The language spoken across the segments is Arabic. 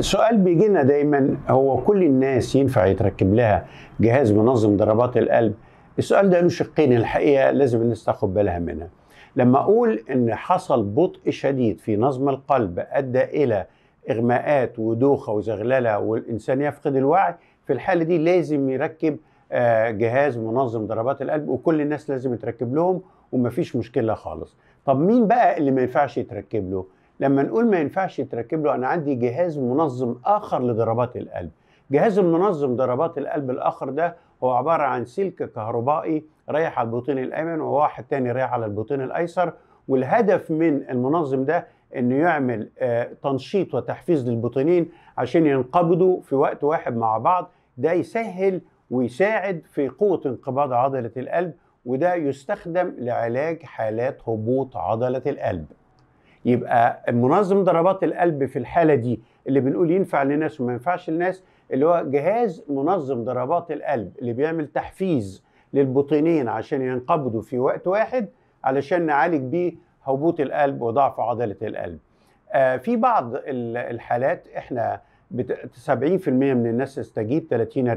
سؤال بيجي لنا دايما هو كل الناس ينفع يتركب لها جهاز منظم ضربات القلب؟ السؤال ده له شقين الحقيقة لازم الناس تاخد بالها منها. لما أقول إن حصل بطء شديد في نظم القلب أدى إلى إغماءات ودوخة وزغللة والإنسان يفقد الوعي في الحالة دي لازم يركب آه، جهاز منظم ضربات القلب وكل الناس لازم يتركب لهم ومفيش مشكلة خالص. طب مين بقى اللي ما ينفعش يتركب له؟ لما نقول ما ينفعش يتركب له أنا عندي جهاز منظم آخر لضربات القلب. جهاز المنظم ضربات القلب الآخر ده هو عبارة عن سلك كهربائي رايح على البطين الأيمن وواحد تاني رايح على البطين الأيسر. والهدف من المنظم ده إنه يعمل آه، تنشيط وتحفيز للبطينين عشان ينقبضوا في وقت واحد مع بعض. ده يسهل ويساعد في قوة انقباض عضلة القلب وده يستخدم لعلاج حالات هبوط عضلة القلب. يبقى منظم ضربات القلب في الحالة دي اللي بنقول ينفع لناس وما ينفعش لناس اللي هو جهاز منظم ضربات القلب اللي بيعمل تحفيز للبطينين عشان ينقبضوا في وقت واحد علشان نعالج بيه هبوط القلب وضعف عضلة القلب. آه في بعض ال- الحالات إحنا بت- 70% من الناس تستجيب 30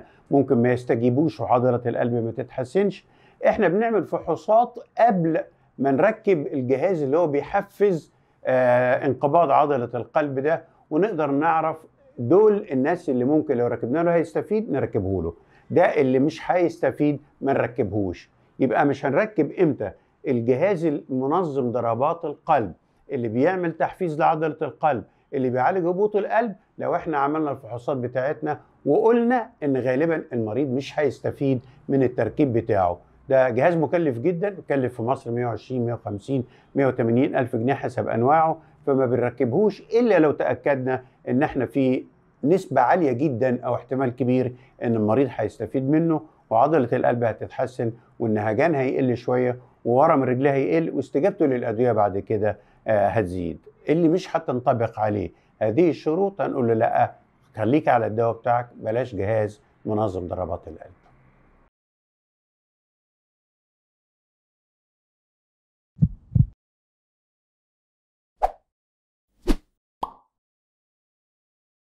40% ممكن ما يستجيبوش وعضلة القلب ما تتحسنش إحنا بنعمل فحوصات قبل ما نركب الجهاز اللي هو بيحفز آه انقباض عضلة القلب ده ونقدر نعرف دول الناس اللي ممكن لو ركبنا له هيستفيد نركبه له. ده اللي مش هيستفيد ما نركبهوش. يبقى مش هنركب إمتى؟ الجهاز المنظم ضربات القلب اللي بيعمل تحفيز لعضلة القلب اللي بيعالج هبوط القلب. لو إحنا عملنا الفحوصات بتاعتنا وقلنا إن غالبا المريض مش هيستفيد من التركيب بتاعه. ده جهاز مكلف جدا بيكلف في مصر 120 150 180 ألف جنيه حسب أنواعه فما بنركبهوش إلا لو تأكدنا إن إحنا في نسبة عالية جدا أو احتمال كبير إن المريض هيستفيد منه وعضلة القلب هتتحسن والنهجان هيقل شوية وورم رجليه هيقل واستجابته للأدوية بعد كده آه، هتزيد. اللي مش هتنطبق عليه هذه الشروط هنقول له لأ خليك على الدواء بتاعك بلاش جهاز منظم ضربات القلب.